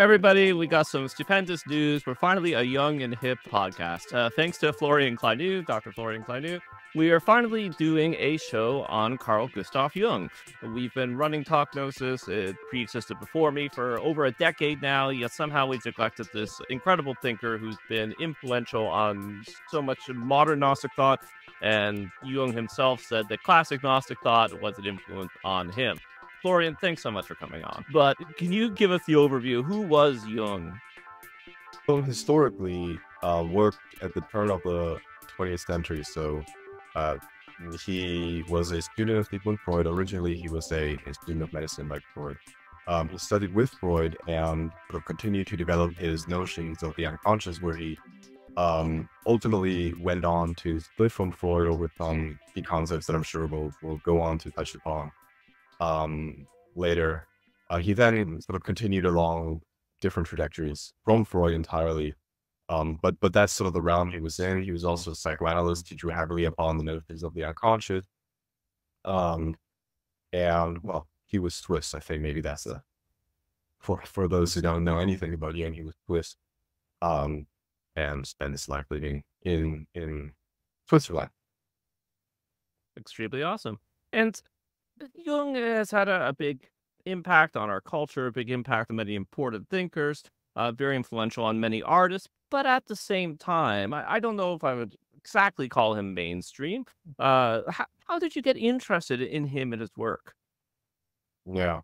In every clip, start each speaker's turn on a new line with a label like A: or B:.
A: Everybody, we got some stupendous news. We're finally a young and hip podcast. Uh, thanks to Florian Kleinau, Dr. Florian Kleinau, we are finally doing a show on Carl Gustav Jung. We've been running Talk Gnosis, it pre-existed before me for over a decade now, yet somehow we've neglected this incredible thinker who's been influential on so much modern Gnostic thought, and Jung himself said that classic Gnostic thought was an influence on him. Florian, thanks so much for coming on. But can you give us the overview? Who was Jung?
B: Jung historically, uh, worked at the turn of the 20th century, so uh, he was a student of Sigmund Freud. Originally, he was a, a student of medicine like Freud. Um, he studied with Freud and sort of continued to develop his notions of the unconscious, where he um, ultimately went on to split from Freud over some key concepts that I'm sure we'll, we'll go on to touch upon um, later. Uh, he then sort of continued along different trajectories from Freud entirely um, but but that's sort of the realm he was in. He was also a psychoanalyst. He drew heavily upon the metaphysics of the unconscious. Um, and well, he was Swiss. I think maybe that's a for for those who don't know anything about Jung, he was Swiss. Um, and spent his life living in in Switzerland.
A: Extremely awesome. And Jung has had a, a big impact on our culture, a big impact on many important thinkers, uh, very influential on many artists, but at the same time, I, I don't know if I would exactly call him mainstream. Uh, how, how did you get interested in him and his work?
B: Yeah.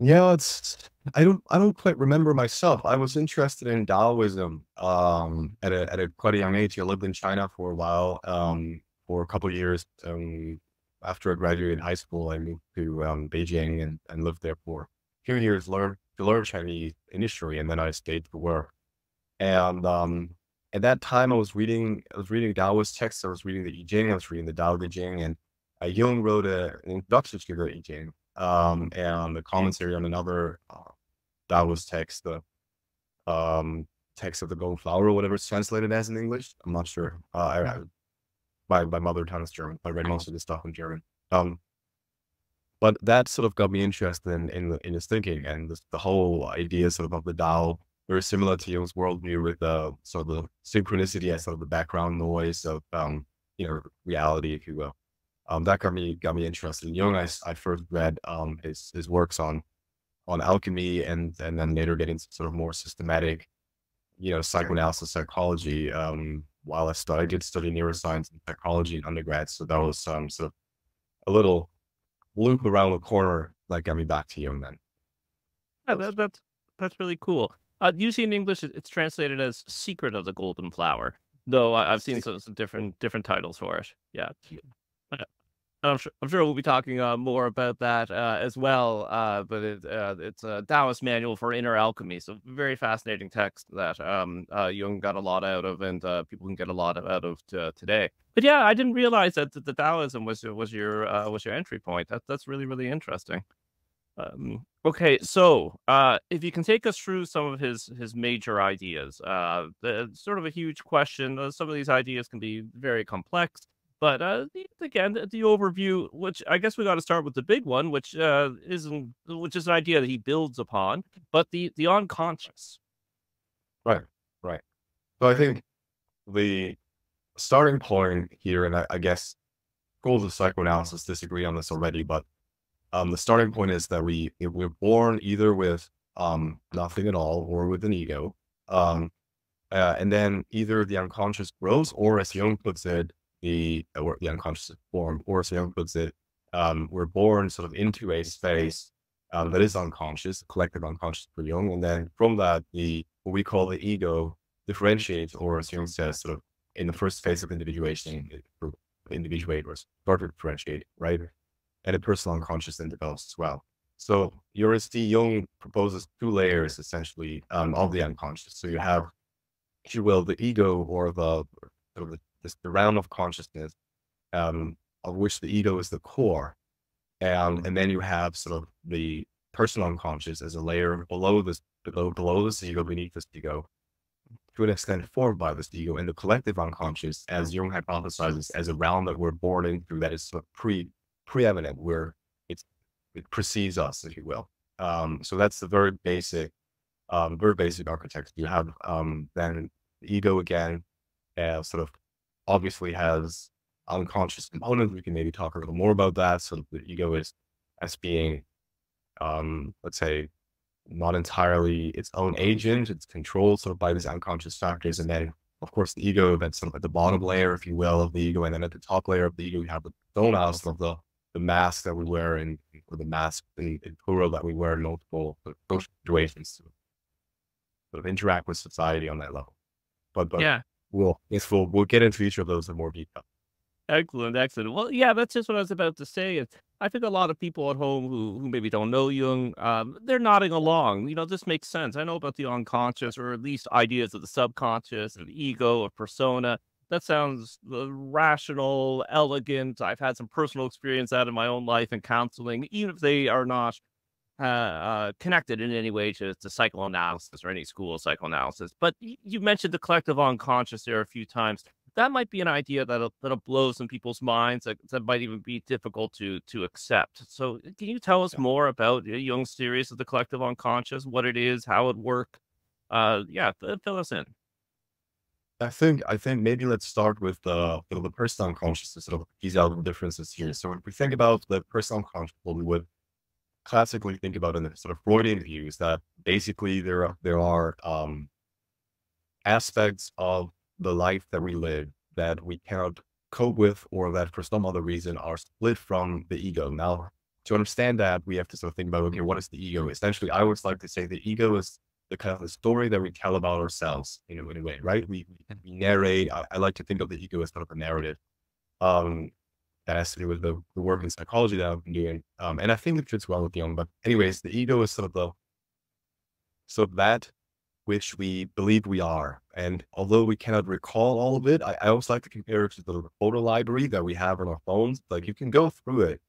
B: Yeah, it's I don't I don't quite remember myself. I was interested in Taoism um at a at a quite a young age. I lived in China for a while, um, for a couple years. Um after I graduated high school, I moved to um, Beijing and, and lived there for a few years, learn to learn Chinese initially, and then I stayed to work. And um, at that time, I was reading, I was reading Taoist texts. I was reading the I Ching. I was reading the Tao Te Ching, and uh, Jung wrote a, an introduction to the I Ching um, and a commentary on another uh, Taoist text, the um, text of the Golden Flower, or whatever it's translated as in English. I'm not sure. Uh, I, my my mother tongue is German. I read most of the stuff in German. Um, but that sort of got me interested in in, in his thinking and the, the whole idea sort of of the Tao very similar to Jung's worldview with the sort of the synchronicity as sort of the background noise of um, you know reality, if you will. Um, that got me got me interested in Jung. I, I first read um, his his works on on alchemy and and then later getting sort of more systematic, you know, psychoanalysis, psychology. Um, while I studied, I did study neuroscience and psychology in undergrad, so that was um, sort of a little loop around the corner that got me back to Jung then.
A: Yeah, that, that's that's really cool. Uh, usually in English, it's translated as "Secret of the Golden Flower," though I, have seen some, some, different different titles for it. Yeah, I'm sure I'm sure we'll be talking uh, more about that uh, as well. Uh, but it, uh, it's a Taoist manual for inner alchemy, so very fascinating text that um, uh, Jung got a lot out of, and uh, people can get a lot out of today. But yeah, I didn't realize that the Taoism was was your was your entry point. That that's really really interesting. Um, okay, so if you can take us through some of his his major ideas, the, sort of a huge question. Some of these ideas can be very complex, but uh, again, the, the, overview, which I guess we got to start with the big one, which uh, isn't which is an idea that he builds upon, but the the unconscious.
B: Right, right. So I think the starting point here, and I, I guess schools of psychoanalysis disagree on this already, but um, the starting point is that we we're born either with um, nothing at all or with an ego, um, uh, and then either the unconscious grows, or as Jung puts it, the or the unconscious form, or as Jung puts it, um, we're born sort of into a space um, that is unconscious, collective unconscious for Jung, and then from that, the what we call the ego differentiates, or as Jung says, sort of in the first phase of individuation, individuate or start to differentiate, right? and a personal unconscious then develops as well. So URSD Jung proposes two layers essentially um, of the unconscious. So you have, if you will, the ego or the the, the realm of consciousness, um, of which the ego is the core, and and then you have sort of the personal unconscious as a layer below this below below this ego beneath this ego, to an extent formed by this ego, and the collective unconscious, as Jung hypothesizes, as a realm that we're born into that is sort of pre preeminent where it's, it precedes us, if you will. Um, so that's the very basic um, very basic architecture. You have um, then the ego again, uh, sort of obviously has unconscious components. We can maybe talk a little more about that. So the ego is as being, um, let's say, not entirely its own agent. It's controlled sort of by these unconscious factors. And then, of course, the ego, that's at the bottom layer, if you will, of the ego. And then at the top layer of the ego, we have the persona, of the, the mask that we wear in, or the mask in, in plural that we wear in multiple social situations to sort of interact with society on that level. But, but
A: Yeah.
B: We'll, yes, we'll, we'll get into each of those in more detail.
A: Excellent, excellent. Well, yeah, that's just what I was about to say. I think a lot of people at home who, who maybe don't know Jung, um, they're nodding along. You know, this makes sense. I know about the unconscious, or at least ideas of the subconscious, of ego, of persona. That sounds uh, rational, elegant. I've had some personal experience out in my own life and counseling, even if they are not uh, uh, connected in any way to, to psychoanalysis or any school of psychoanalysis. But you mentioned the collective unconscious there a few times that might be an idea that'll that'll blow some people's minds that, that might even be difficult to to accept. So uh, can you tell us
B: Yeah.
A: more about uh, Jung's theories of the collective unconscious, what it is, how it works? Uh yeah, fill us in.
B: I think I think maybe let's start with the you know, the personal unconscious to sort of tease out the differences here. So if we think about the personal unconscious, what we would classically think about in the sort of Freudian views that basically there are there are um, aspects of the life that we live that we cannot cope with or that for some other reason are split from the ego. Now, to understand that, we have to sort of think about okay, what is the ego? Essentially, I always like to say the ego is the kind of the story that we tell about ourselves, you know, in a way, right? We, we, narrate. I, I like to think of the ego as sort of a narrative. Um, that has to do with the, the work in psychology that I've been doing. Um, and I think it fits well with Jung. But anyways, the ego is sort of the sort of that which we believe we are. And although we cannot recall all of it, I, I always like to compare it to the photo library that we have on our phones. Like you can go through it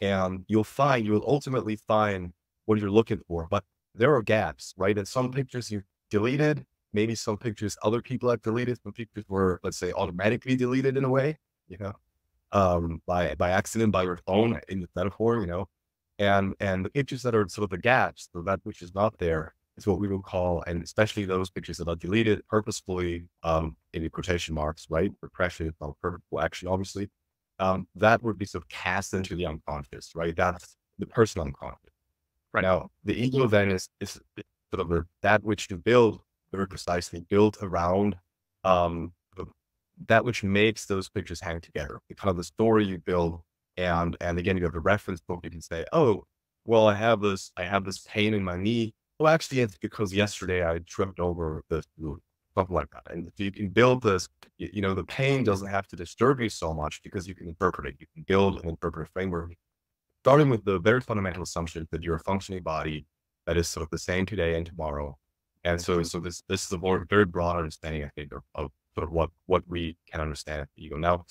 B: and you'll find, you'll ultimately find what you're looking for. But there are gaps, right? And some pictures you deleted, maybe some pictures other people have deleted, some pictures were, let's say, automatically deleted in a way, you know, um, by by accident, by your phone in the metaphor, you know. And and the pictures that are sort of the gaps, so that which is not there, is what we would call, and especially those pictures that are deleted purposefully, um, in the quotation marks, right? Repression is not purposeful action, obviously. Um, that would be sort of cast into the unconscious, right? That's the personal unconscious.
A: Right.
B: Now, the ego then is, is sort of that which you build very precisely built around um, that which makes those pictures hang together. The kind of the story you build, and and again, you have a reference book. You can say, oh, well, I have this, I have this pain in my knee. Well, actually, it's because yesterday I tripped over this, something like that. And if you can build this, you, you know, the pain doesn't have to disturb you so much because you can interpret it. You can build an interpretive framework starting with the very fundamental assumption that you're a functioning body that is sort of the same today and tomorrow. And so, so this this is a more very broad understanding, I think, of, of sort of what what we can understand the ego. Now,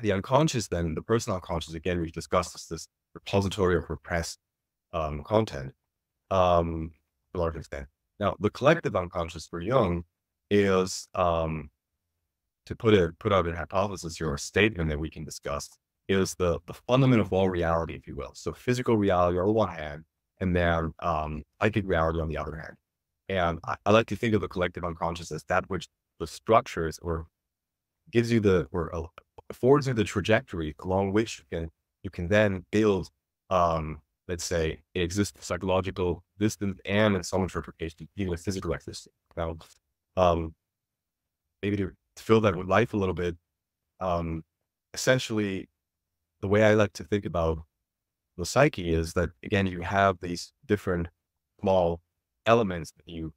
B: the unconscious, then the personal unconscious, again, we discussed this, this repository of repressed um, content um, to a large extent. Now, the collective unconscious for Jung is um, to put it put out a hypothesis or a statement that we can discuss is the the fundament of all reality, if you will. So physical reality on the one hand, and then um, psychic reality on the other hand. And I, I like to think of the collective unconscious as that which the structures or gives you the or uh, affords you the trajectory along which you can you can then build um let's say it exists psychological distance and in some interpretation even physical existence. Now um maybe to, to fill that with life a little bit, um essentially the way I like to think about the psyche is that again you have these different small elements that you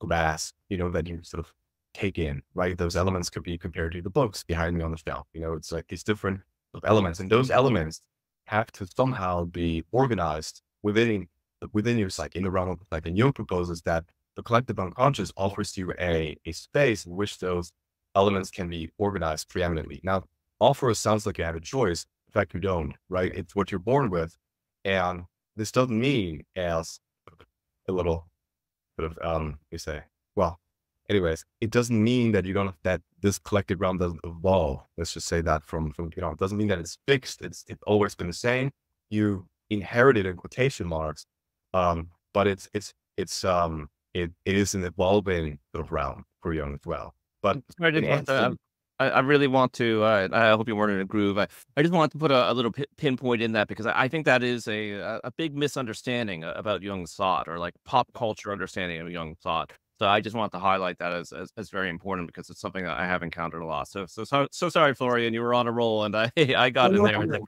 B: grasp, you know, that you sort of take in, right? Those elements could be compared to the books behind me on the shelf. You know, it's like these different elements, and those elements have to somehow be organized within within your psyche, in the realm of like. And Jung proposes that the collective unconscious offers you a, a space in which those elements can be organized preeminently. Now, offer sounds like you have a choice. In fact, you don't, right? It's what you're born with. And this doesn't mean as a little bit of, um, you say, well, anyways, it doesn't mean that you don't, that this collective realm doesn't evolve. Let's just say that from, from, you know, it doesn't mean that it's fixed. It's, it's always been the same. You inherited in quotation marks. Um, but it's, it's, it's, um, it, it is an evolving realm for Jung as well. But
A: I to, I, I really want to. Uh, I hope you weren't in a groove. I, I just want to put a, a little pinpoint in that because I, I, think that is a a big misunderstanding about Jung's thought or like pop culture understanding of Jung's thought. So I just want to highlight that as, as, as very important because it's something that I have encountered a lot. So so so, so sorry, Florian, you were on a roll and I I got in there and
B: it.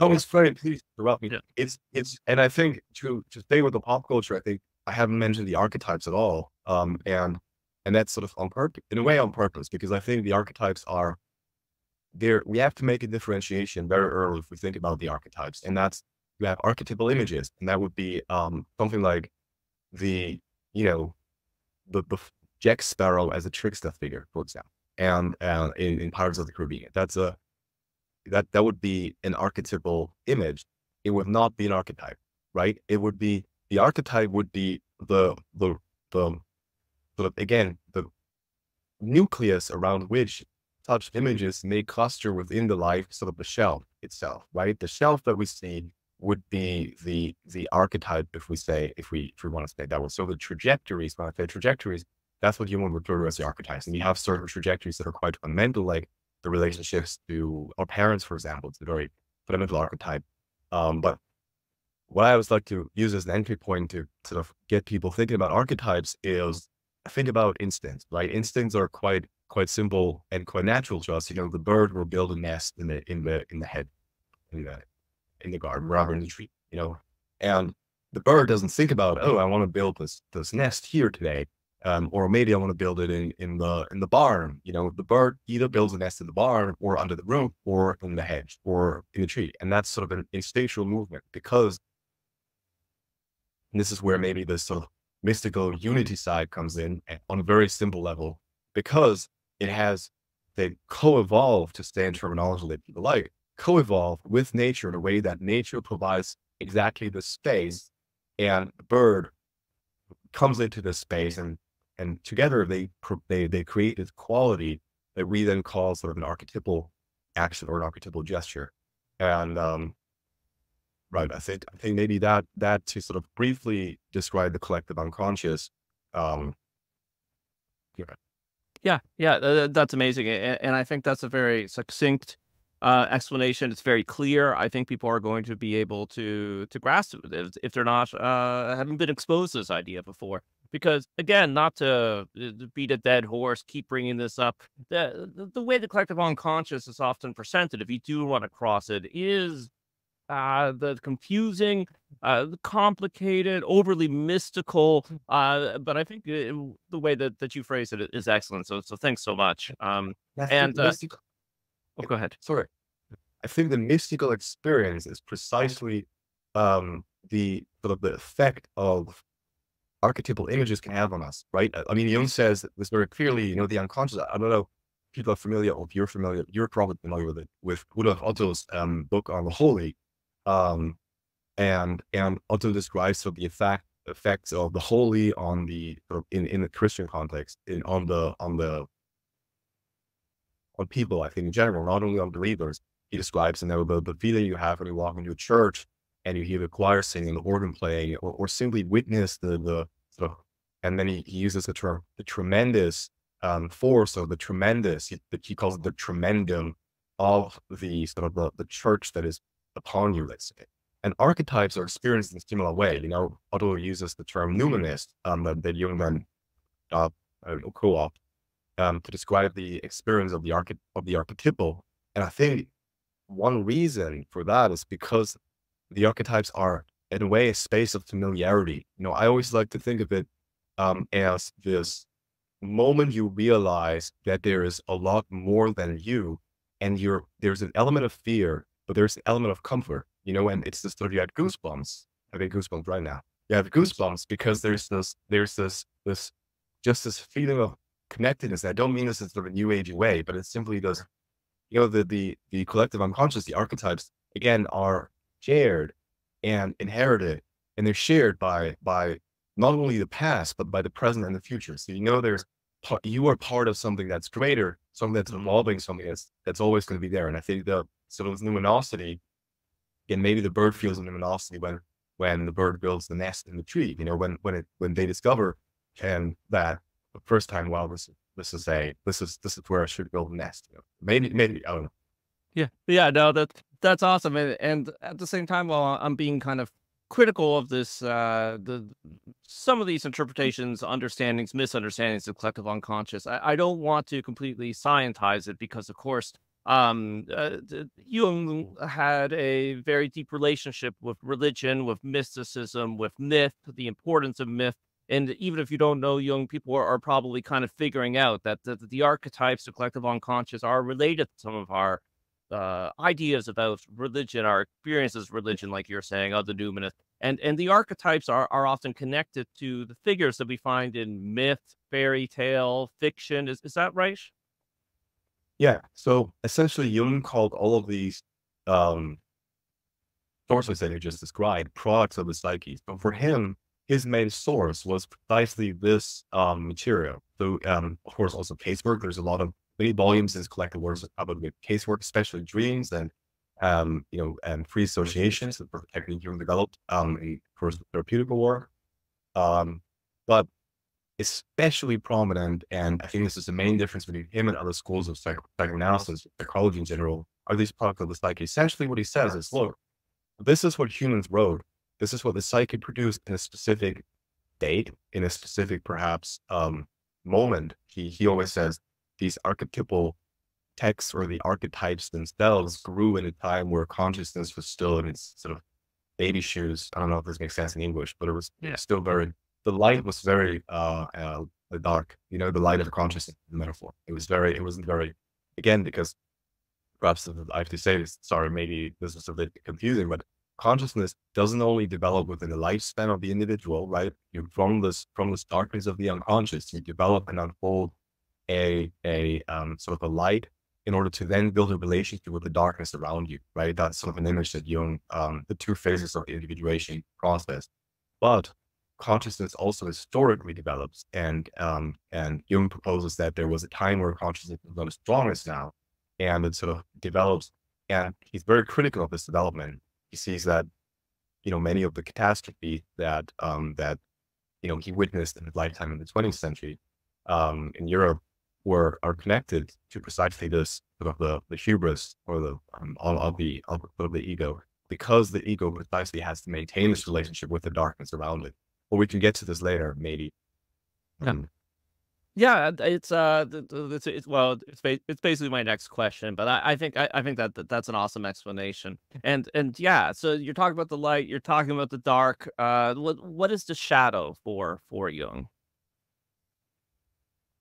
B: Oh, it's very please interrupt me. Yeah. It's it's and I think to to stay with the pop culture, I think I haven't mentioned the archetypes at all. Um and and that's sort of on purpose in a way on purpose because I think the archetypes are there we have to make a differentiation very early if we think about the archetypes. And that's you have archetypal images, and that would be um something like the, you know, Jack Sparrow as a trickster figure, for example, and uh, in, in Pirates of the Caribbean. That's a that that would be an archetypal image. It would not be an archetype, right? It would be the archetype would be the the the, the again the nucleus around which such images may cluster within the life sort of the shelf itself, right? The shelf that we see would be the the archetype if we say if we if we want to say that one. So the trajectories, when I say trajectories, that's what you would refer to as the archetypes. And you have certain trajectories that are quite fundamental, like the relationships to our parents, for example. It's a very fundamental archetype. Um, but what I always like to use as an entry point to sort of get people thinking about archetypes is think about instincts, right? Instincts are quite quite simple and quite natural to us. You know, the bird will build a nest in the in the in the head in the in the garden, rather in the tree, you know. And the bird doesn't think about, oh, I want to build this this nest here today. Um, or maybe I want to build it in, in the in the barn. You know, the bird either builds a nest in the barn or under the roof or in the hedge or in the tree. And that's sort of an instinctual movement because this is where maybe this sort of mystical unity side comes in on a very simple level because it has they co-evolve to stay in terminology that people like co-evolve with nature in a way that nature provides exactly the space and the bird comes into this space and and together they they they create this quality that we then call sort of an archetypal action or an archetypal gesture. And um right i think i think maybe that that to sort of briefly describe the collective unconscious um
A: yeah. Yeah yeah that's amazing and i think that's a very succinct uh, explanation. It's very clear. I think people are going to be able to to grasp it if, if they're not uh, having been exposed to this idea before. Because again, not to uh, beat a dead horse, keep bringing this up. The, the, way the collective unconscious is often presented, if you do run across it, is uh, the confusing, uh, complicated, overly mystical. Uh, but I think uh, the way that, that you phrase it is excellent. So so thanks so much. Um, and uh, Oh, go ahead.
B: Sorry. I think the mystical experience is precisely um, the sort of the effect of archetypal images can have on us, right? I mean, Jung says this very clearly, you know, the unconscious. I don't know if people are familiar, or if you're familiar, you're probably familiar with it, with Rudolf Otto's um, book on the holy. Um, and and Otto describes sort of the effect effects of the holy on the in, in the Christian context, in on the on the on people, I think in general, not only on believers. He describes, you know, the, the feeling you have when you walk into a church and you hear the choir singing, the organ playing, or, or simply witness the, the of, and then he, he uses the term, the tremendous um, force or the tremendous, he, he calls it the tremendum of the sort of the, the church that is upon you, let's say. And archetypes are experienced in a similar way. You know, Otto uses the term numinous um, that, that Jung then uh, co-opt um, to describe the experience of the arch- of the archetypal. And I think one reason for that is because the archetypes are in a way a space of familiarity. You know, I always like to think of it um, as this moment you realize that there is a lot more than you, and you're there's an element of fear, but there's an element of comfort. You know, and it's just sort you had goosebumps. I have goosebumps right now. You have goosebumps because there's this there's this this just this feeling of connectedness. I don't mean this in sort of a new agey way, but it simply does, you know, the, the, the collective unconscious, the archetypes, again, are shared and inherited, and they're shared by, by not only the past, but by the present and the future. So, you know, there's, you are part of something that's greater, something that's mm-hmm. evolving, something that's, that's always going to be there. And I think the sort of luminosity, and maybe the bird feels luminosity when, when the bird builds the nest in the tree, you know, when, when it, when they discover and that the first time, well, this this is a this is this is where I should build a nest. You know? Maybe maybe I don't know.
A: Yeah, yeah, no, that that's awesome, and, and at the same time, while I'm being kind of critical of this, uh, the some of these interpretations, understandings, misunderstandings of collective unconscious, I, I don't want to completely scientize it because, of course, um, uh, Jung had a very deep relationship with religion, with mysticism, with myth, the importance of myth. And even if you don't know Jung people are, are probably kind of figuring out that the, the archetypes of collective unconscious are related to some of our uh, ideas about religion, our experiences religion, like you're saying, of the numinous. And and the archetypes are, are often connected to the figures that we find in myth, fairy tale, fiction. Is is that right?
B: Yeah. So essentially, Jung called all of these um, sources that you just described products of the psyche. So for him, his main source was precisely this um, material. So, um, of course, also casework. There's a lot of many volumes his collected works about casework, especially dreams and um, you know, and free associations, the technique Jung developed, um, of course, therapeutic work. Um, but especially prominent, and I think this is the main difference between him and other schools of psych- psychoanalysis, psychology in general, are these products of the psyche. Essentially, what he says is, look, this is what humans wrote. This is what the psyche produced in a specific date, in a specific, perhaps, um, moment. He, he always says these archetypal texts or the archetypes themselves grew in a time where consciousness was still in its sort of baby shoes. I don't know if this makes sense in English, but it was yeah. still very the light was very uh, uh, dark. You know, the light of consciousness, the metaphor. It was very, it wasn't very, again, because perhaps I have to say this. Sorry, maybe this is a bit confusing, but consciousness doesn't only develop within the lifespan of the individual, right? You from this from this darkness of the unconscious, you develop and unfold a a um, sort of a light in order to then build a relationship with the darkness around you, right? That's sort of an image that Jung, um, the two phases of the individuation process. But consciousness also historically develops. And um, and Jung proposes that there was a time where consciousness was not as strong as now, and it sort of develops. And he's very critical of this development. He sees that, you know, many of the catastrophes that um, that you know he witnessed in his lifetime in the 20th century um, in Europe were are connected to precisely this sort of the the hubris or the um, of the of, of the ego. Because the ego precisely has to maintain this relationship with the darkness around it. Or we can get to this later, maybe.
A: Um, yeah, it's uh, it's, it's well, it's it's basically my next question, but I, I think I, I think that, that that's an awesome explanation, and and yeah, so you're talking about the light, you're talking about the dark. Uh, what what is the shadow for for Jung?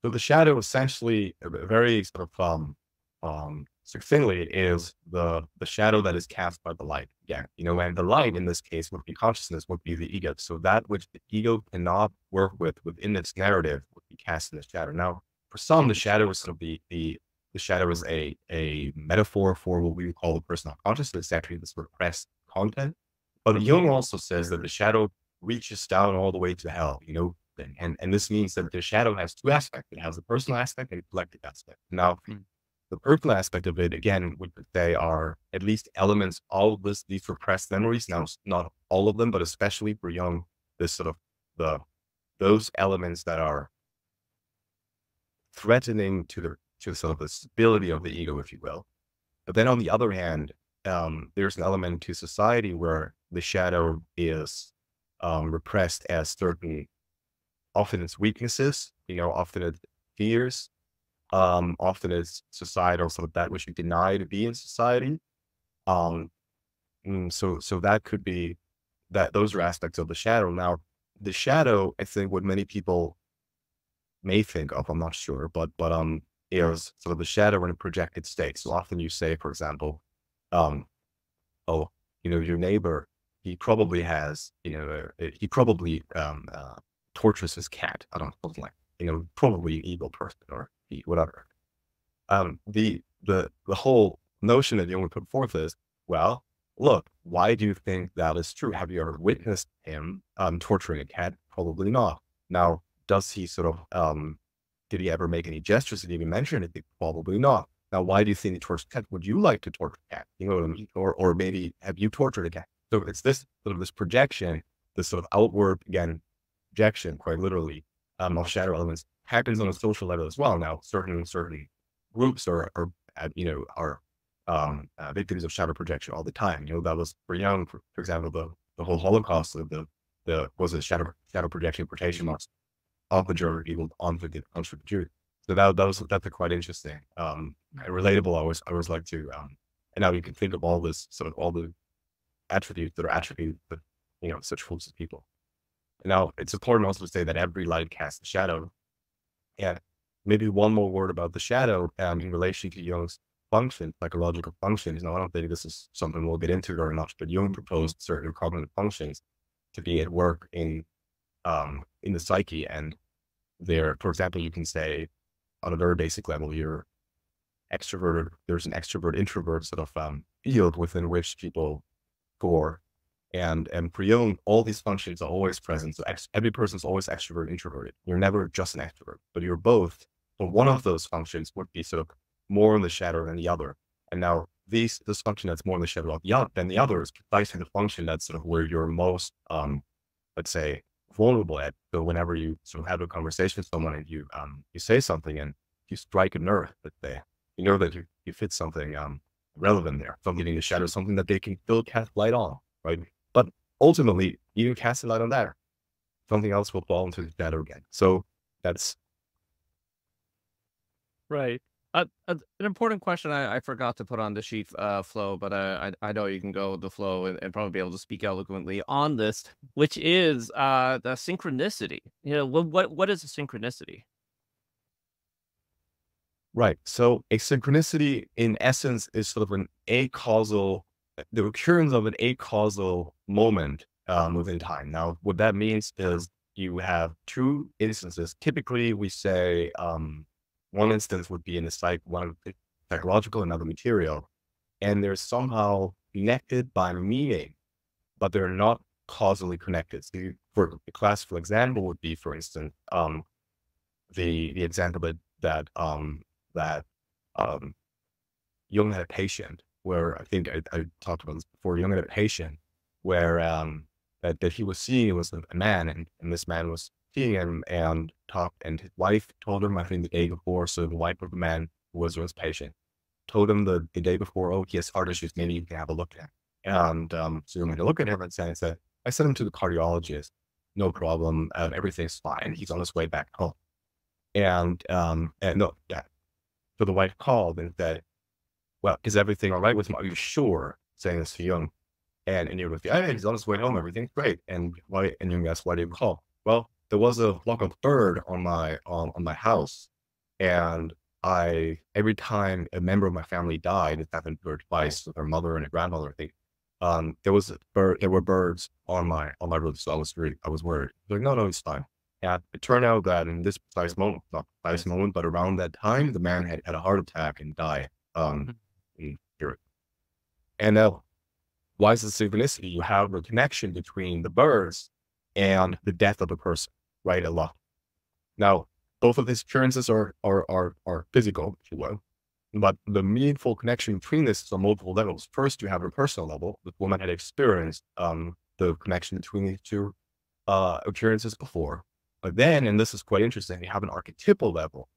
B: So the shadow essentially a very sort of um um succinctly is the the shadow that is cast by the light. Yeah, you know, and the light in this case would be consciousness, would be the ego. So that which the ego cannot work with within its narrative would be cast in the shadow. Now, for some, the shadow is sort of the the the shadow is a a metaphor for what we would call the personal consciousness, actually this repressed content. But Jung also says that the shadow reaches down all the way to hell, you know, and and this means that the shadow has two aspects. It has a personal aspect and a collective aspect. Now, mm the personal aspect of it, again, would say are at least elements all of this, these repressed memories. Now, not all of them, but especially for Jung, this sort of the those elements that are threatening to the to sort of the stability of the ego, if you will. But then on the other hand, um, there's an element to society where the shadow is um, repressed as certain, often it's weaknesses, you know, often it's fears, um, often it's societal, sort of that which you deny to be in society. Um, mm, so, so that could be that those are aspects of the shadow. Now, the shadow, I think, what many people may think of, I'm not sure, but but um, is sort of the shadow in a projected state. So often you say, for example, um, oh, you know, your neighbor, he probably has, you know, uh, he probably um, uh, tortures his cat. I don't know, like, you know, probably evil person or whatever. Um, the the the whole notion that Jung put forth is, well, look, why do you think that is true? Have you ever witnessed him um, torturing a cat? Probably not. Now, does he sort of um, did he ever make any gestures? Did he even mention anything? Probably not. Now, why do you think he tortures cat? Would you like to torture a cat? You know I mean? Or or maybe have you tortured a cat? So it's this sort of this projection, this sort of outward again projection, quite literally, um, of shadow elements happens on a social level as well. Now, certain certain groups are, are uh, you know, are um, uh, victims of shadow projection all the time. You know, that was for Jung, for, for example, the, the whole Holocaust the, the, was a shadow, shadow projection quotation marks of the German people onto the, onto the Jews. So that, that was, that's quite interesting, um, relatable. I always, I always like to, um, and now you can think of all this, sort of all the attributes that are attributes that, you know, such groups of people. Now, it's important also to say that every light casts a shadow. And maybe one more word about the shadow um, in relation to Jung's function, psychological functions. Now, I don't think this is something we'll get into very much, but Jung proposed certain cognitive functions to be at work in um, in the psyche. And there, for example, you can say on a very basic level, you're extroverted. There's an extrovert introvert sort of um, field within which people go and and Jung, all these functions are always present. So ex- every person is always extrovert, introverted. You're never just an extrovert, but you're both. But one of those functions would be sort of more in the shadow than the other. And now these this function that's more in the shadow of the other than the other is precisely the function that's sort of where you're most um, let's say vulnerable at. So whenever you sort of have a conversation with someone and you um you say something and you strike a nerve that they you know that you, you fit something um relevant there, something in the shadow, something that they can still cast light on, right? But ultimately, you cast a light on that. Something else will fall into the shadow again. So that's
A: right. Uh, uh, an important question I, I, forgot to put on the sheet uh, flow, but uh, I, I know you can go the flow and, and, probably be able to speak eloquently on this, which is uh, the synchronicity. You know, what, what what is a synchronicity?
B: Right. So a synchronicity, in essence, is sort of an acausal the recurrence of an acausal moment um, within time. Now, what that means is you have two instances. Typically, we say um, one instance would be in the psych, one psychological, another material, and they're somehow connected by meaning, but they're not causally connected. So, for a classical example, would be, for instance, um, the the example that that um, that um, Jung had a patient where I think I, I talked about this before, Jung had a patient where um, that, that he was seeing was a man and, and this man was seeing him and talked and his wife told him, I think the day before, so the wife of the man who was his patient told him the, the day before, oh, he has heart issues, maybe you can have a look at him. And um, so Jung had to look at him and said, I sent him to the cardiologist, no problem, um, everything's fine. He's on his way back home. And, um, and no, yeah. So the wife called and said, well, is everything all right with him? Are you sure? Saying this to Jung. And, and you're like, yeah, he's on his way home. Everything's great. And why, and Jung asks, why did you call? Well, there was a flock of bird on my, on, on my house. And I, every time a member of my family died, it happened to twice with her mother and a grandmother, I think. Um, there was a bird, there were birds on my, on my roof. So I was really, I was worried. Like, no, no, it's fine. And it turned out that in this precise moment, not precise moment, but around that time, the man had had a heart attack and died. Um, spirit. And uh, why is the synchronicity? You have a connection between the birds and the death of a person, right? A lot. Now, both of these occurrences are, are, are, are physical, if you will, but the meaningful connection between this is on multiple levels. First, you have a personal level. The woman had experienced um, the connection between these two uh, occurrences before. But then, and this is quite interesting, you have an archetypal level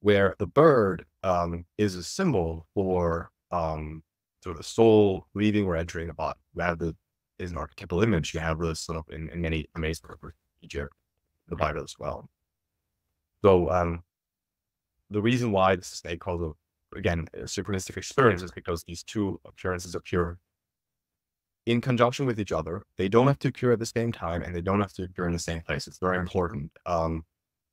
B: where the bird um, is a symbol for um, sort of soul leaving or entering a body. Rather is an archetypal image. You have this of in, in many amazing Egypt, the Bible as well. So um, the reason why this snake called again a synchronistic experience is because these two occurrences occur in conjunction with each other. They don't have to occur at the same time, and they don't have to occur in the same place. It's very important. Um,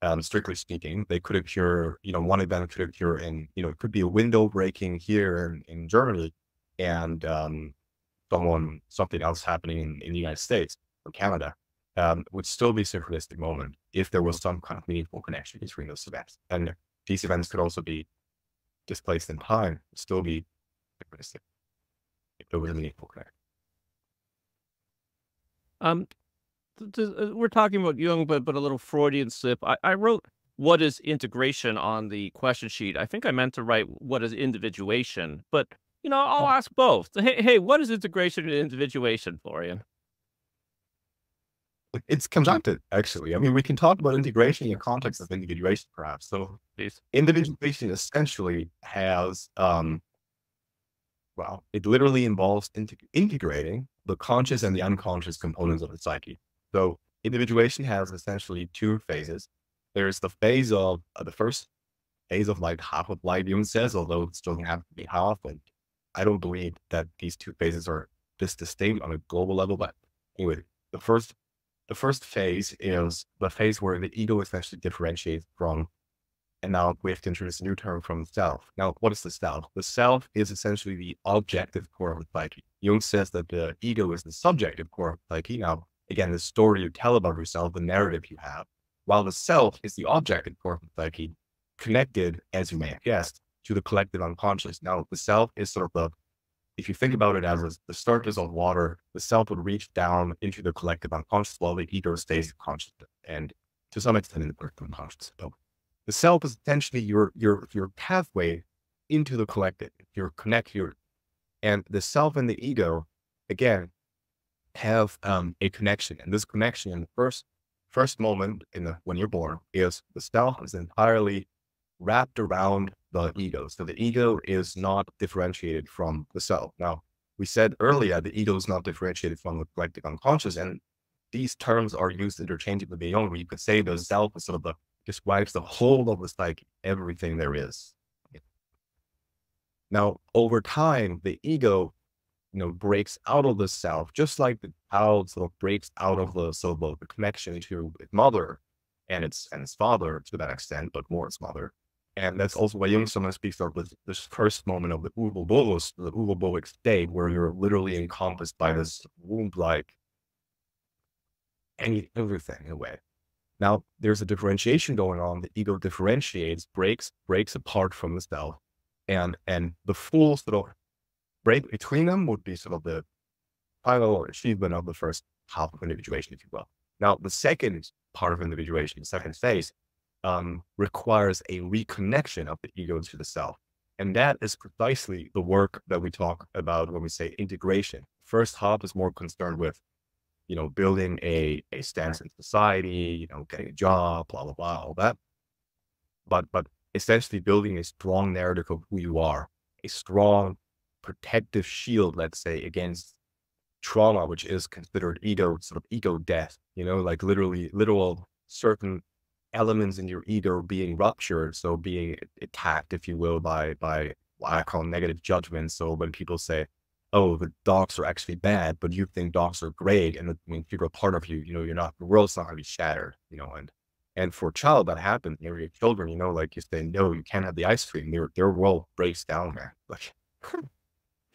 B: um, strictly speaking. They could occur, you know, one event could occur in, you know, it could be a window breaking here in, in Germany and um, someone, something else happening in, in the United States or Canada. Um, would still be a synchronistic moment if there was some kind of meaningful connection between those events. And these events could also be displaced in time, still be synchronistic if there was a meaningful connection.
A: Um, uh, we're talking about Jung, but but a little Freudian slip. I, I wrote what is integration on the question sheet. I think I meant to write what is individuation, but you know I'll oh. ask both. Hey, hey, what is integration and individuation, Florian?
B: it's conjunctive, actually. I mean, we can talk about integration in the context of individuation, perhaps. So,
A: Please.
B: individuation essentially has, um, well, it literally involves integ- integrating the conscious and the unconscious components of the psyche. So, individuation has essentially two phases. There's the phase of uh, the first phase of like half of life, Jung says, although it doesn't have to be half. And I don't believe that these two phases are this distinct on a global level. But anyway, the first the first phase is the phase where the ego essentially differentiates from, and now we have to introduce a new term from self. Now, what is the self? The self is essentially the objective core of the psyche. Jung says that the ego is the subjective core of psyche. Now, again, the story you tell about yourself, the narrative you have, while the self is the objective core of the psyche, connected, as you may have guessed, to the collective unconscious. Now, the self is sort of the if you think about it as the surface of water, the self would reach down into the collective unconscious while the ego stays conscious and to some extent in the collective unconscious. So the self is essentially your your your pathway into the collective, your connect your and the self and the ego, again, have um, a connection. And this connection in the first first moment in the when you're born is the self is entirely wrapped around the ego. So the ego is not differentiated from the self. Now, we said earlier the ego is not differentiated from the collective unconscious, and these terms are used interchangeably beyond. You could say the self is sort of the describes the whole of the psyche, everything there is. Now, over time, the ego, you know, breaks out of the self, just like the child sort of breaks out of the of the connection to its mother and its and its father to that extent, but more its mother. And that's also why Jung sometimes speaks of this, this first moment of the Uroboros, the Uroboric state, where you're literally encompassed by this womb-like any everything in a way. Now there's a differentiation going on. The ego differentiates, breaks, breaks apart from the self, and and the full sort of break between them would be sort of the final achievement of the first half of individuation, if you will. Now the second part of individuation, the second phase, um, requires a reconnection of the ego to the self. And that is precisely the work that we talk about when we say integration. First half is more concerned with, you know, building a, a stance in society, you know, getting a job, blah, blah, blah, all that. But, but essentially building a strong narrative of who you are, a strong protective shield, let's say, against trauma, which is considered ego, sort of ego death, you know, like literally, literal certain elements in your ego being ruptured, so being attacked, if you will, by by what I call negative judgment. So when people say, "Oh, the dogs are actually bad," but you think dogs are great, and when people are part of you, you know, you're not the world's not going to be shattered, you know, and and for a child that happens, you know, your children, you know, like if they know you can't have the ice cream. Their their world breaks down, man. Like,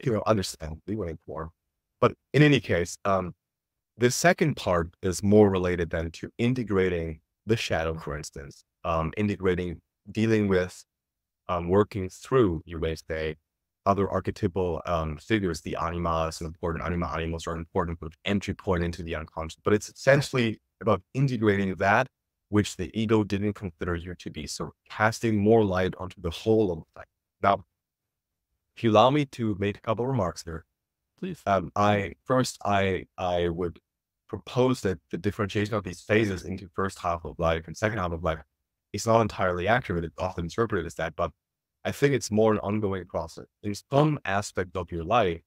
B: you know, understandably when more. But in any case, um, the second part is more related than to integrating the shadow, for instance, um, integrating, dealing with, um, working through, you may say, other archetypal um, figures. The anima is important, anima animals are an important entry point into the unconscious, but it's essentially about integrating that which the ego didn't consider you to be. So casting more light onto the whole of the Now, if you allow me to make a couple remarks here,
A: please.
B: Um, I first, I I would propose that the differentiation of these phases into first half of life and second half of life is not entirely accurate. It's often interpreted as that, but I think it's more an ongoing process. There's some aspect of your life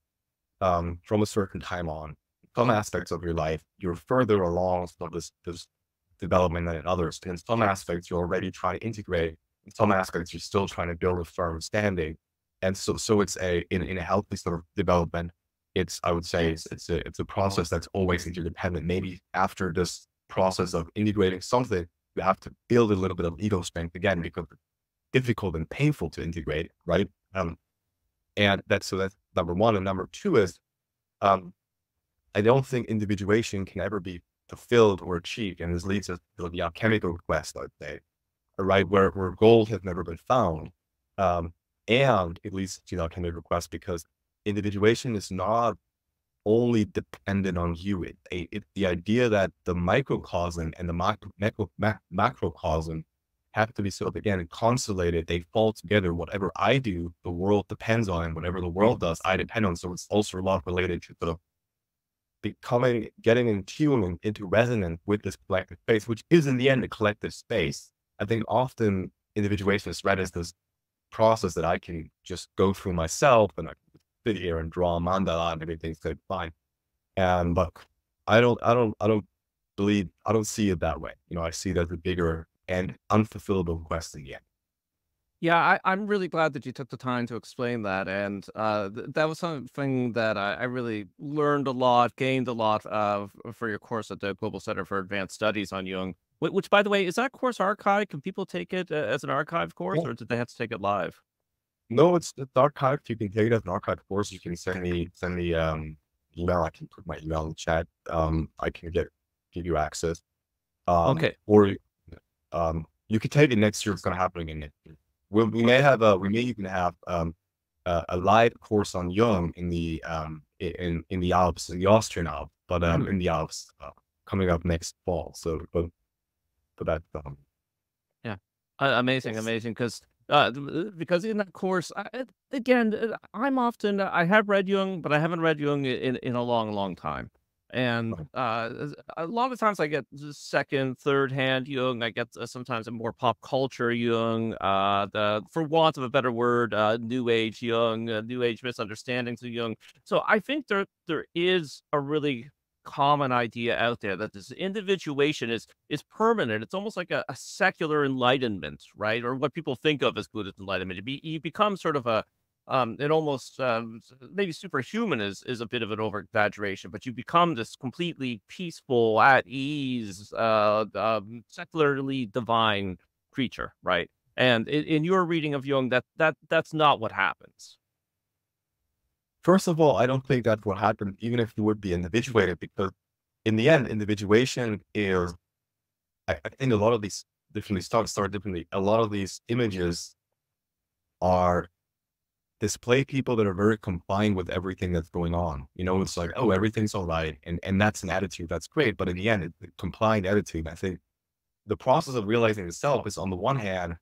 B: um, from a certain time on, some aspects of your life, you're further along of this, this development than in others. In some aspects, you're already trying to integrate. In some aspects, you're still trying to build a firm standing. And so, so it's a, in, in a healthy sort of development, it's I would say it's it's a it's a process that's always interdependent. Maybe after this process of integrating something, you have to build a little bit of ego strength again because it's difficult and painful to integrate, right? Um, and that's so that's number one. And number two is, um, I don't think individuation can ever be fulfilled or achieved, and this leads us to the alchemical quest, I'd say, right, where where gold has never been found. Um, and it leads to the alchemical quest because individuation is not only dependent on you. It, it, the idea that the microcosm and the macro, macro, macrocosm have to be sort of again consolated. They fall together. Whatever I do, the world depends on, and whatever the world does, I depend on. So it's also a lot related to sort of becoming, getting in tune and into resonance with this collective space, which is in the end a collective space. I think often individuation is read as this process that I can just go through myself and I here and draw a mandala and everything's good, fine. And but I don't, I don't, I don't believe, I don't see it that way. You know, I see that as a bigger and unfulfillable quest in the end.
A: Yeah, I, I'm really glad that you took the time to explain that, and uh, th- that was something that I, I really learned a lot, gained a lot of for your course at the Global Center for Advanced Studies on Jung. Which, which by the way, is that course archived? Can people take it uh, as an archive course,
B: Yeah.
A: or did they have to take it live?
B: No, it's it's archived. You can take it as an archive course. You can send me send me um email. I can put my email in the chat. Um, I can get give you access. Um,
A: Okay.
B: or um, you can take it next year. It's going to happen again. next year. We'll, we may have a we may even have um a, a live course on Jung in the um in in the Alps, in the Austrian Alps, but um in the Alps uh, coming up next fall. So, but but that um
A: Uh, amazing, amazing. Because uh, uh, because in that course, I, again, uh, I'm often I have read Jung, but I haven't read Jung in in a long, long time. And uh, a lot of times I get the second, third hand Jung. I get uh, sometimes a more pop culture Jung. Uh, the for want of a better word, uh, New Age Jung, uh, New Age misunderstandings of Jung. So I think there there is a really common idea out there that this individuation is is permanent. It's almost like a, a secular enlightenment, right? Or what people think of as Buddhist enlightenment. You, be, you become sort of a um, it almost um, maybe superhuman is is a bit of an over exaggeration, but you become this completely peaceful, at ease, uh, um, secularly divine creature, right? And in, in your reading of Jung, that that that's not what happens.
B: First of all, I don't think that's what happened, even if you would be individuated, because in the end, individuation is, I, I think a lot of these differently start, start differently. A lot of these images are display people that are very compliant with everything that's going on. You know, it's like, oh, everything's all right. And, and that's an attitude that's great. But in the end, it's a compliant attitude. I think the process of realizing itself is on the one hand,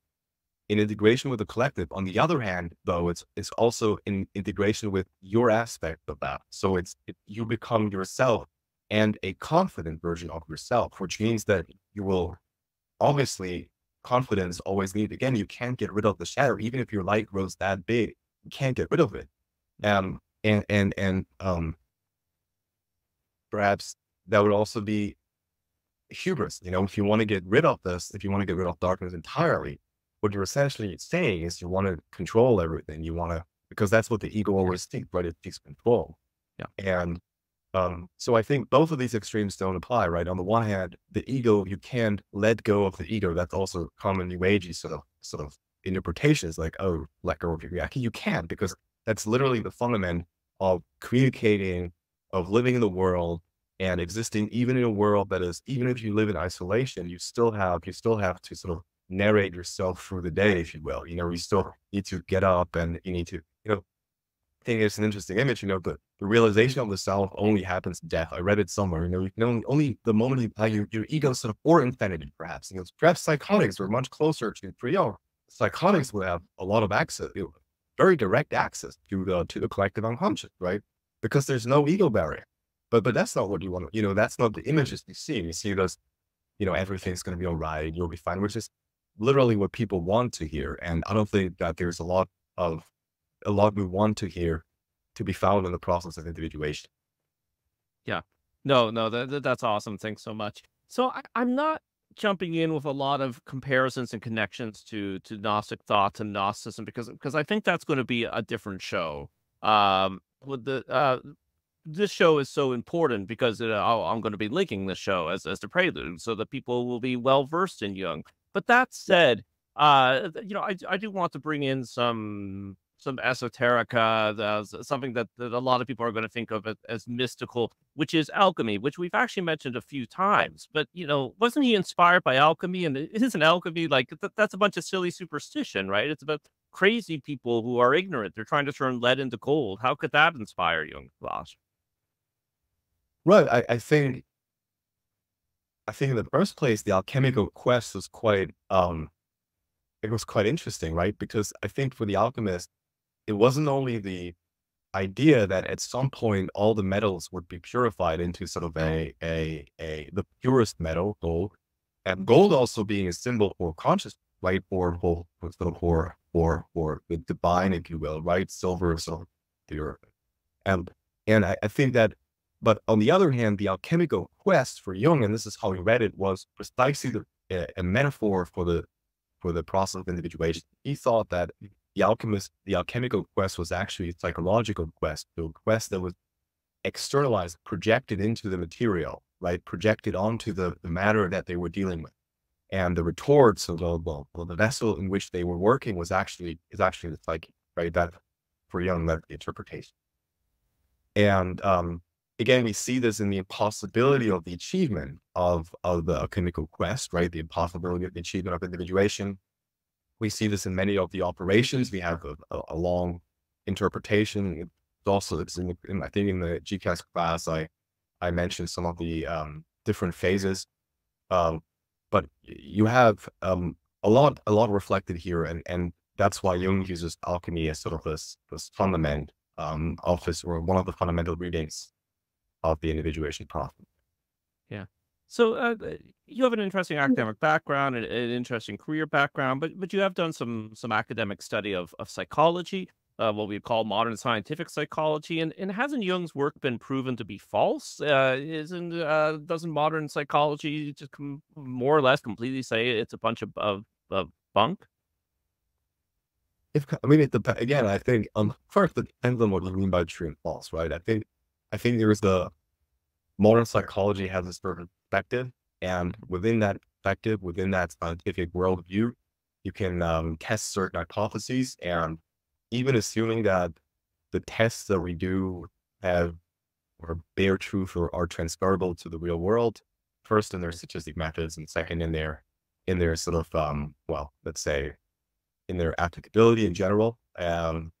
B: in integration with the collective. On the other hand, though, it's it's also in integration with your aspect of that. So it's it, you become yourself and a confident version of yourself, which means that you will obviously confidence always need again. You can't get rid of the shadow, even if your light grows that big. You can't get rid of it. Um, and and and um, perhaps that would also be hubris. You know, if you want to get rid of this, if you want to get rid of darkness entirely, what you're essentially saying is you want to control everything. You want to, because that's what the ego always thinks, right? It seeks control.
A: Yeah.
B: And um, so I think both of these extremes don't apply, right? On the one hand, the ego, you can't let go of the ego. That's also common new agey sort of sort of interpretations like, oh, let go of your ego. You can't because that's literally the fundament of communicating, of living in the world and existing even in a world that is, even if you live in isolation, you still have, you still have to sort of narrate yourself through the day, if you will. You know, you still need to get up and you need to, you know, I think it's an interesting image, you know, but the realization of the self only happens death. I read it somewhere, you know, you can only, only the moment you, uh, your, your ego sort of, or infinity, perhaps, you know, perhaps psychotics were much closer to, you psychotics would have a lot of access, you know, very direct access to the, to the collective unconscious, right? Because there's no ego barrier. But, but that's not what you want to, you know, that's not the images you see. You see those, you know, everything's going to be all right. You'll be fine, which is literally what people want to hear. And I don't think that there's a lot of, a lot we want to hear to be found in the process of individuation. Yeah.
A: No, no, that, that- that's awesome. Thanks so much. So I, I'm not jumping in with a lot of comparisons and connections to to Gnostic thoughts and Gnosticism because because I think that's going to be a different show. Um, with the uh, this show is so important because uh, I'll- I'm going to be linking this show as as the prelude so that people will be well versed in Jung. But that said, uh, you know, I I do want to bring in some some esoterica, the, something that, that a lot of people are going to think of as, as mystical, which is alchemy, which we've actually mentioned a few times. But you know, wasn't he inspired by alchemy? And isn't alchemy like th- that's a bunch of silly superstition, right? It's about crazy people who are ignorant. They're trying to turn lead into gold. How could that inspire young Lars?
B: Right. I, I think, I think in the first place, the alchemical quest was quite, um, it was quite interesting, right? Because I think for the alchemist, it wasn't only the idea that at some point all the metals would be purified into sort of a a a the purest metal, gold, and gold also being a symbol for consciousness, right? Or for of for for for the divine, if you will, right? Silver, silver, pure, and and I, I think that. But on the other hand, the alchemical quest for Jung, and this is how he read it, was precisely the, a, a metaphor for the for the process of individuation. He thought that the alchemist, the alchemical quest was actually a psychological quest, a quest that was externalized, projected into the material, right? Projected onto the, the matter that they were dealing with. And the retort, so the, well, the vessel in which they were working was actually, is actually the psyche, right? That for Jung, that interpretation. And um, again, we see this in the impossibility of the achievement of, of the alchemical quest, right? The impossibility of the achievement of individuation, we see this in many of the operations. We have a, a long interpretation. It's also, it's in, in, I think in the GCAS class, I, I mentioned some of the um, different phases. Um, but you have um, a lot, a lot reflected here. And, and that's why Jung uses alchemy as sort of this, this fundament um, of this, or one of the fundamental readings of the individuation process.
A: Yeah. So uh, you have an interesting academic background, and an interesting career background, but but you have done some some academic study of of psychology, uh, what we call modern scientific psychology, and and hasn't Jung's work been proven to be false? Uh, isn't uh, doesn't modern psychology just more or less completely say it's a bunch of of, of bunk?
B: If I mean it depends again, I think um first it depends on what you mean by true and false, right? I think I think there's the modern psychology has a certain perspective. And within that perspective, within that scientific worldview, you can um, test certain hypotheses. And even assuming that the tests that we do have or bear truth or are transferable to the real world, first in their statistic methods, and second in their in their sort of um, well, let's say in their applicability in general. Um,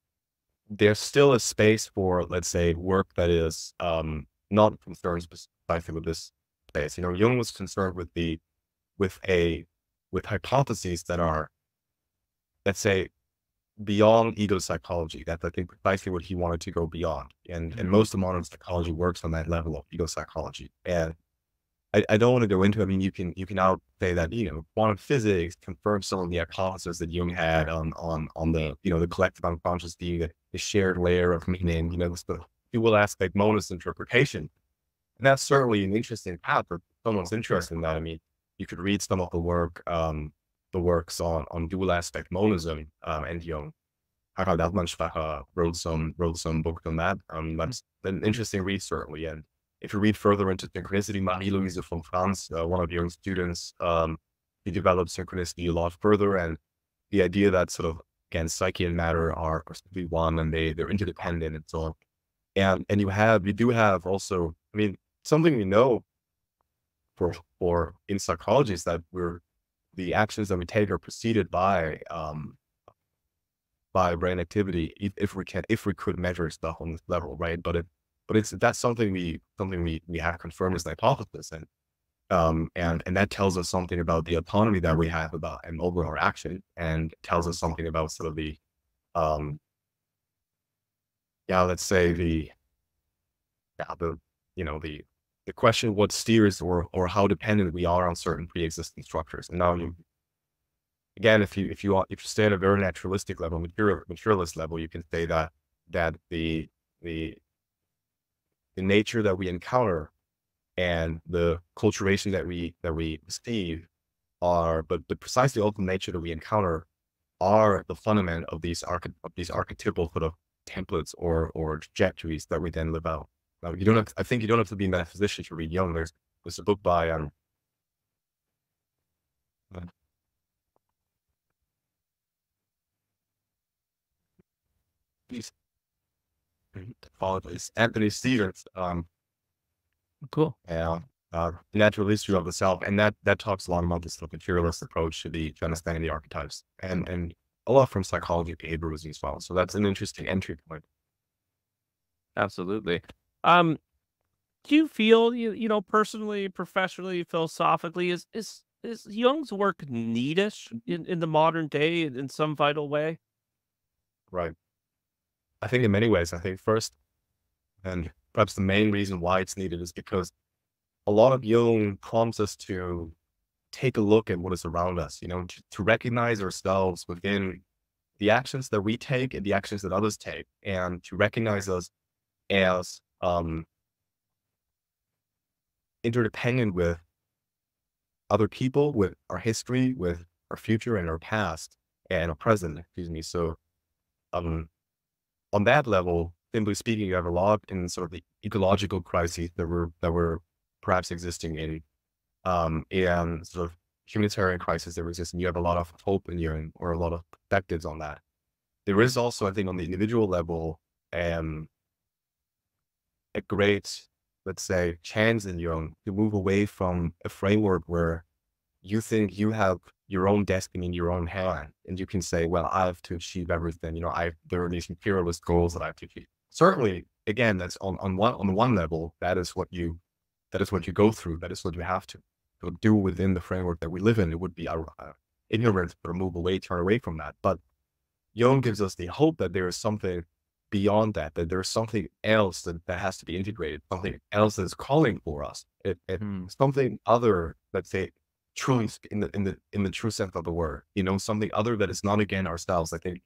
B: there's still a space for, let's say, work that is um, not concerned precisely with this space. You know, Jung was concerned with the with a with hypotheses that are, let's say, beyond ego psychology. That's I think precisely what he wanted to go beyond. And and mm-hmm. most of modern psychology works on that level of ego psychology. And I, I don't want to go into. I mean, you can you can now say that you know quantum physics confirms some of the hypotheses that Jung had on on on the you know the collective unconscious being the, the shared layer of meaning. You know, the dual aspect monist interpretation. And that's certainly an interesting path for someone's interested in that. I mean, you could read some of the work, um, the works on, on dual aspect monism, um, and Jung. Harald Atmanspacher wrote some, wrote some books on that. Um, that's an interesting read, certainly. And if you read further into synchronicity, Marie-Louise von Franz, uh, one of Jung's students, um, he developed synchronicity a lot further. And the idea that sort of, again, psyche and matter are, are simply one and they, they're interdependent and so on. And, and you have, you do have also, I mean, something we know for for in psychology is that we're the actions that we take are preceded by um by brain activity if, if we can if we could measure stuff on this level right but it but it's that's something we something we we have confirmed as an hypothesis and um and and that tells us something about the autonomy that we have about and over our action and tells us something about sort of the um yeah let's say the yeah the you know the the question what steers or or how dependent we are on certain pre-existing structures. And now you again, if you if you are, if you stay at a very naturalistic level, material materialist level, you can say that that the the the nature that we encounter and the culturation that we that we receive are but the precisely open nature that we encounter are the fundament of these arch of these archetypal sort of templates or or trajectories that we then live out. Now, you don't have, I think you don't have to be a metaphysician to read Jung. There's, there's a book by, um, uh, apologies, Anthony Stevens, um,
A: cool.
B: Yeah, uh, natural history of the self, and that that talks a lot about this materialist approach to the to understanding the archetypes, and and a lot from psychology behavioralism as well. So that's an interesting entry point.
A: Absolutely. Um, do you feel you you know personally, professionally, philosophically is is is Jung's work needish in, in the modern day in some vital way?
B: Right. I think in many ways, I think first, and perhaps the main reason why it's needed is because a lot of Jung prompts us to take a look at what is around us, you know, to, to recognize ourselves within the actions that we take and the actions that others take, and to recognize us as um, interdependent with other people, with our history, with our future and our past and our present, excuse me. So um, on that level, simply speaking, you have a lot in sort of the ecological crises that we're that we're perhaps existing in, um, and sort of humanitarian crisis that exist, and you have a lot of hope in you or a lot of perspectives on that. There is also, I think, on the individual level, um, a great, let's say, chance in Jung to move away from a framework where you think you have your own destiny in your own hand, and you can say, "Well, I have to achieve everything." You know, I there are these imperialist goals that I have to achieve. Certainly, again, that's on on one on one level. That is what you that is what you go through. That is what you have to, do within the framework that we live in. It would be uh, ignorant to move away, turn away from that. But Jung gives us the hope that there is something beyond that, that there's something else that, that has to be integrated, something else that's calling for us. It, it hmm. something other, let's say, truly in the in the in the true sense of the word, you know, something other that is not again ourselves. I think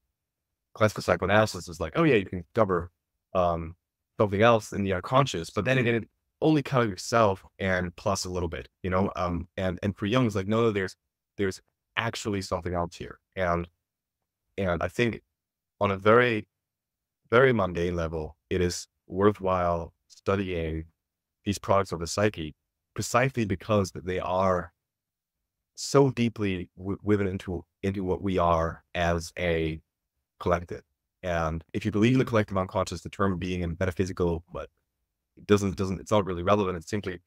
B: classical psychoanalysis is like, oh yeah, you can discover um, something else in the unconscious, but then again, only kind of yourself and plus a little bit, you know. Um, and and for Jung, it's like, no, there's there's actually something else here, and and I think on a very very mundane level, it is worthwhile studying these products of the psyche precisely because they are so deeply woven into into what we are as a collective. And if you believe in the mm-hmm. collective unconscious, the term being in metaphysical, but it doesn't doesn't it's not really relevant. It's simply,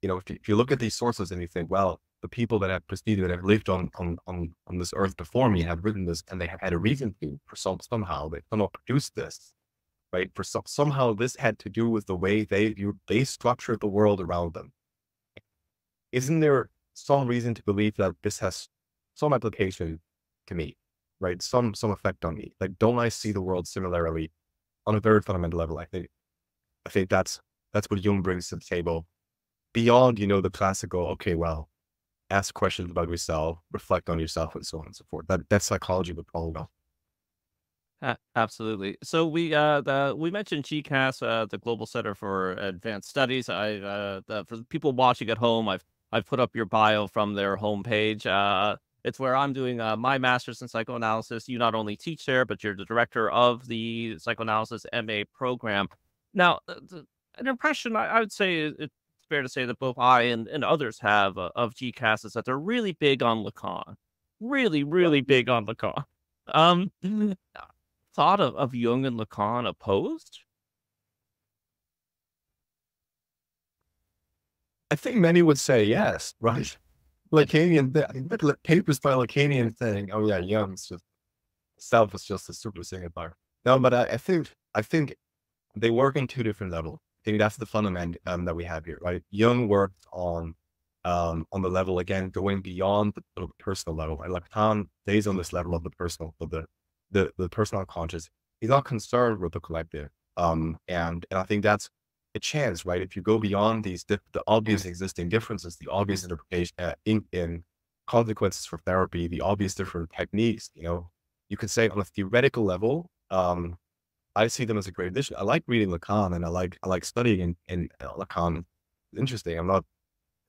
B: you know, if you, if you look at these sources and you think, well, the people that have preceded that have lived on on on, on this earth before me have written this, and they have had a reason to for some somehow they somehow produced this, right? For some somehow this had to do with the way they view they structured the world around them. Isn't there some reason to believe that this has some application to me, right? Some some effect on me. Like, don't I see the world similarly on a very fundamental level? I think I think that's that's what Jung brings to the table. Beyond, you know, the classical, okay, well, ask questions about yourself, reflect on yourself, and so on and so forth. That that's psychology with all
A: uh, absolutely. So we uh the we mentioned GCAS, uh, the Global Center for Advanced Studies. I uh the, for people watching at home, I've I've put up your bio from their homepage. Uh, it's where I'm doing uh, my master's in psychoanalysis. You not only teach there, but you're the director of the psychoanalysis MA program. Now, uh, an impression I, I would say it's fair to say that both I and, and others have uh, of GCAS is that they're really big on Lacan, really, really big on Lacan. Um, thought of, of Jung and Lacan opposed?
B: I think many would say yes, right? Lacanian, th- papers by Lacanian saying, "Oh yeah, Jung's just self is just a super signifier." No, but I, I, think I think they work in two different levels. I think that's the fundament um, that we have here, right? Jung worked on um, on the level again, going beyond the, the personal level. Right? Lacan stays on this level of the personal, of the the the personal conscious. He's not concerned with the collective, um, and and I think that's a chance, right? If you go beyond these, the, the obvious existing differences, the obvious interpretation uh, in, in consequences for therapy, the obvious different techniques, you know, you could say on a theoretical level, um, I see them as a great addition. I like reading Lacan and I like, I like studying in, in uh, Lacan. It's interesting. I'm not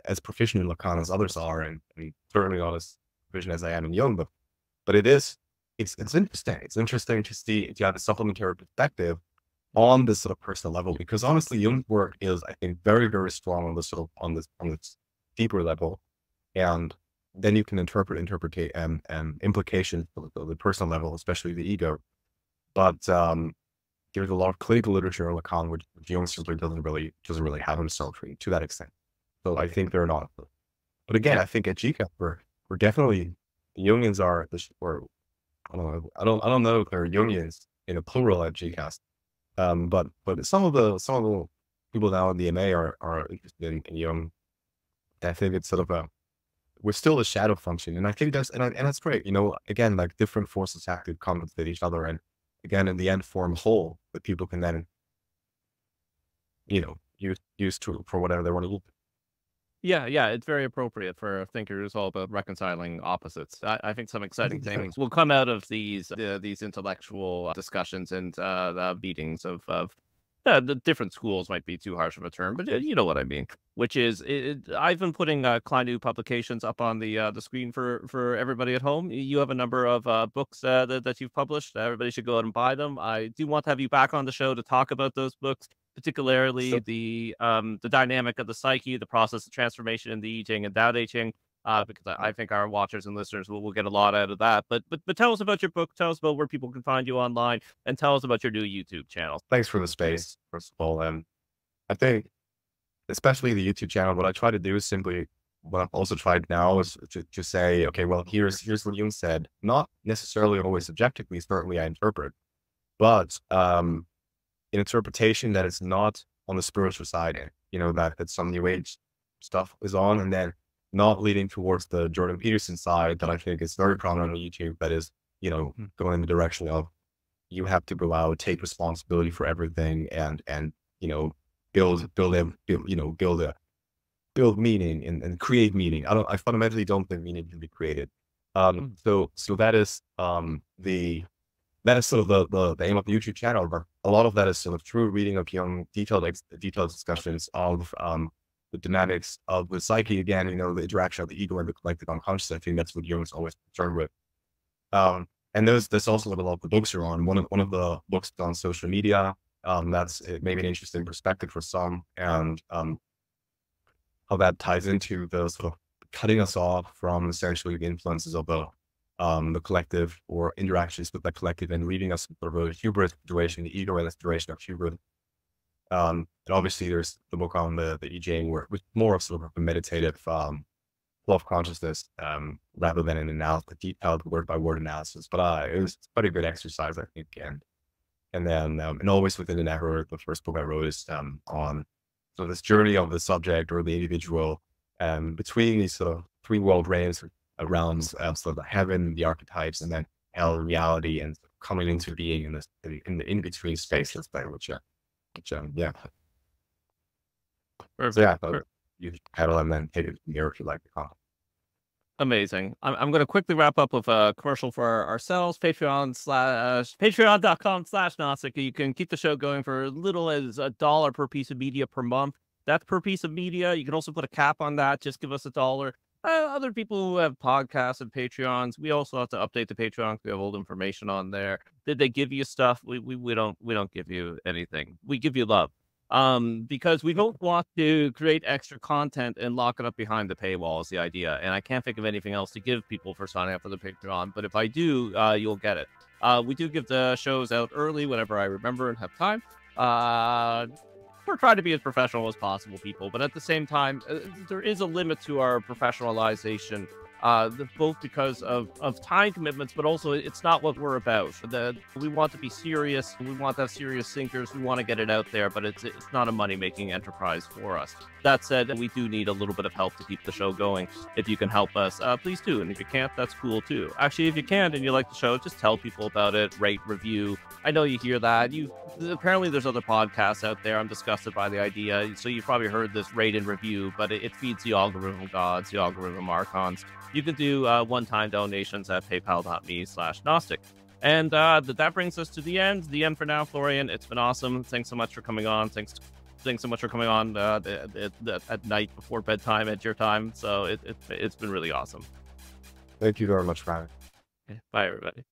B: as proficient in Lacan as others are and, and certainly not as proficient as I am in Jung, but, but it is, it's, it's interesting. It's interesting to see if you have a supplementary perspective on this sort of personal level because honestly Jung's work is I think very very strong on this sort of on this on this deeper level and then you can interpret interpret and and implications of the, the personal level especially the ego. But um there's a lot of clinical literature on Lacan which, which Jung simply doesn't really doesn't really have himself to that extent. So I think they're not but again I think at GCAS we're, we're definitely the Jungians are the or I don't know I don't I don't know if they're Jungians in a plural at GCAS um, but but some of the some of the people now in the MA are are interested in, in Jung. I think it's sort of a we're still a shadow function, and I think that's and, I, and that's great. You know, again, like different forces have to compensate each other, and again, in the end, form a whole that people can then, you know, use use to for whatever they want to do.
A: Yeah, yeah, it's very appropriate for a thinker who's all about reconciling opposites. I, I think some exciting things will come out of these uh, these intellectual discussions and uh, the meetings of of uh, the different schools might be too harsh of a term, but uh, you know what I mean. Which is, it, I've been putting uh, Kleinau publications up on the uh, the screen for for everybody at home. You have a number of uh, books uh, that, that you've published. Everybody should go out and buy them. I do want to have you back on the show to talk about those books, particularly so, the um the dynamic of the psyche, the process of transformation in the I Ching and Tao Te Ching uh, because I, I, think our watchers and listeners will, will get a lot out of that. But but but tell us about your book. Tell us about where people can find you online, and tell us about your new YouTube channel.
B: Thanks for the space, first of all. And I think, especially the YouTube channel, what I try to do is simply what I've also tried now is to, to say, okay, well, here's here's what Jung said. Not necessarily always subjectively. Certainly, I interpret, but um, an interpretation that is not on the spiritual side. You know that that some New Age stuff is on, and then not leading towards the Jordan Peterson side that I think is very prominent on YouTube, that is, you know, mm-hmm. going in the direction of you have to go out, take responsibility for everything and, and, you know, build, build, a, build you know, build a, build meaning and, and create meaning. I don't, I fundamentally don't think meaning can be created. Um, mm-hmm. so, so that is, um, the, that is sort of the, the, the, aim of the YouTube channel, but a lot of that is sort of true reading of Jung detailed, detailed discussions of, um, the dynamics of the psyche again, you know, the interaction of the ego and the collective unconscious. I think that's what Jung is always concerned with. Um, and there's there's also what a lot of the books are on. One of one of the books on social media. Um, that's maybe an interesting perspective for some, and um, how that ties into the sort of cutting us off from essentially the influences of the um, the collective or interactions with the collective and leaving us sort of a hubris situation, the ego and situation of hubris um, and obviously there's the book on the, the Ching where with more of sort of a meditative, um, self consciousness, um, rather than an analysis, detailed word by word analysis. But, uh, it was quite a good exercise, I think. And, and then, um, and always within an hour, the first book I wrote is, um, on so this journey of the subject or the individual, um, between these sort of three world realms, realms, uh, sort of the heaven, the archetypes, and then hell, reality, and coming into being in this, in the in between spaces, which, uh, which, um, yeah. Perfect. So yeah, so you pedal and then hit it mirror if you like the call.
A: Amazing. I'm, I'm going to quickly wrap up with a commercial for ourselves. Patreon slash patreon.com slash Gnostic. You can keep the show going for as little as a dollar per piece of media per month. That's per piece of media. You can also put a cap on that. Just give us a dollar. Uh, other people who have podcasts and Patreons, we also have to update the Patreon. We have old information on there. Did they give you stuff? We, we we don't we don't give you anything. We give you love, um, because we don't want to create extra content and lock it up behind the paywall. Is the idea, and I can't think of anything else to give people for signing up for the Patreon. But if I do, uh, you'll get it. Uh, we do give the shows out early whenever I remember and have time. Uh, we're trying to be as professional as possible, people, but at the same time, uh, there is a limit to our professionalization uh, both because of, of time commitments, but also it's not what we're about. The, we want to be serious. We want to have serious thinkers. We want to get it out there, but it's it's not a money making enterprise for us. That said, we do need a little bit of help to keep the show going. If you can help us, uh, please do. And if you can't, that's cool too. Actually, if you can and you like the show, just tell people about it, rate, review. I know you hear that. You apparently there's other podcasts out there. I'm disgusted by the idea. So you've probably heard this rate and review, but it, it feeds the algorithm gods, the algorithm archons you can do uh, one-time donations at paypal.me slash Gnostic. And uh, that brings us to the end. The end for now, Florian. It's been awesome. Thanks so much for coming on. Thanks, thanks so much for coming on uh, at, at, at night before bedtime at your time. So it, it, it's been really awesome.
B: Thank you very much, Ryan.
A: Okay, bye, everybody.